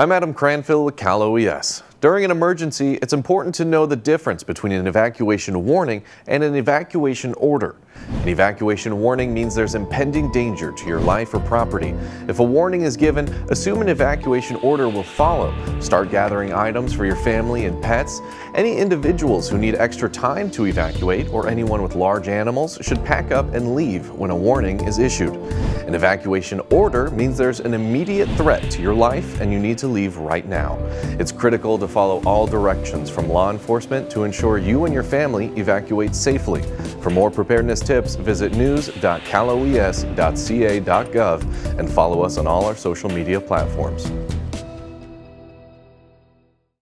I'm Adam Cranfield with Cal OES. During an emergency, it's important to know the difference between an evacuation warning and an evacuation order. An evacuation warning means there's impending danger to your life or property. If a warning is given, assume an evacuation order will follow. Start gathering items for your family and pets. Any individuals who need extra time to evacuate or anyone with large animals should pack up and leave when a warning is issued. An evacuation order means there's an immediate threat to your life and you need to leave right now. It's critical to follow all directions from law enforcement to ensure you and your family evacuate safely. For more preparedness tips, visit news.caloes.ca.gov and follow us on all our social media platforms.